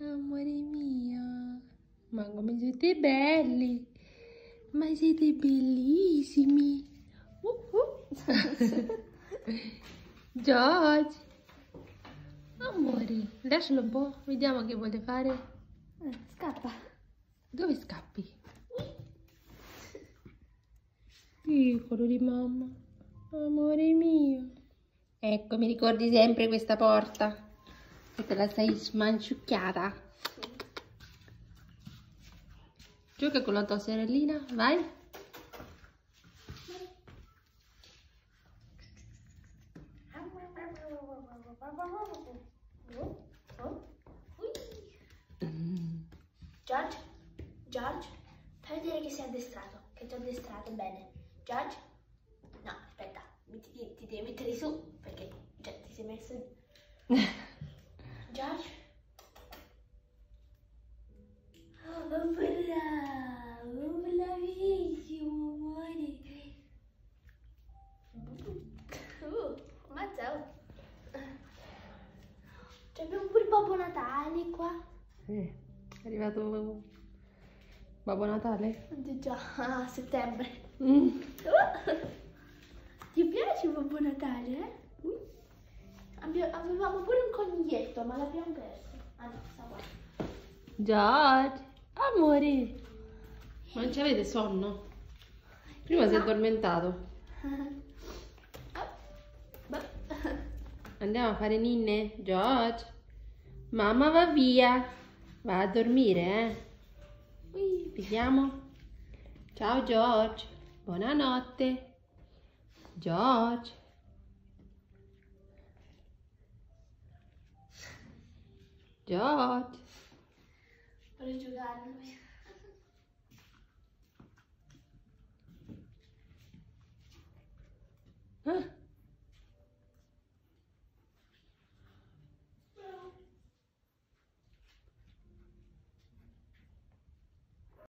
Amore mio, ma come siete belli! Ma siete bellissimi! Uh, uh. George! Amore, lascialo un po', vediamo che vuole fare. Eh, scappa. Dove scappi? Piccolo di mamma. Amore mio. Ecco, mi ricordi sempre questa porta. Che te la sei smanciucchiata. Gioca con la tua sorellina, vai. George, George, fai vedere che sei addestrato, che ti ho addestrato bene. George? No, aspetta, mi- ti, ti devi mettere su perché cioè, ti sei messo... Babbo Natale qua. Eh, è arrivato Babbo Natale? Oddio, già, a settembre. Mm. Ti piace Babbo Natale, eh? Abbia- avevamo pure un coniglietto, ma l'abbiamo perso. Ah no, sta qua. George, amore. Ma non ci avete sonno? Prima si è addormentato. Ah. Andiamo a fare ninne? George? Mamma va via. Va a dormire, eh? Ui. Vediamo. Ciao George. Buonanotte. George. George. Vorrei giocare.